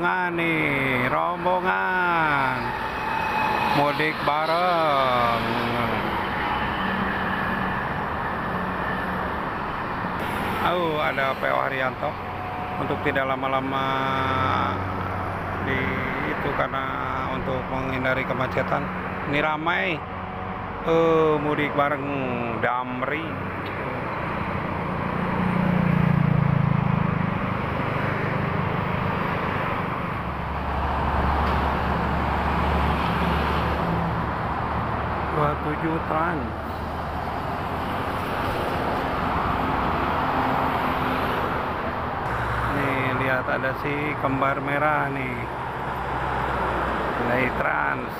rombongan nih rombongan mudik bareng Oh, ada PO Haryanto untuk tidak lama-lama di itu karena untuk menghindari kemacetan. Ini ramai. Eh, mudik bareng Damri. Dua tujuh trans nih lihat ada si kembar merah nih. Play trans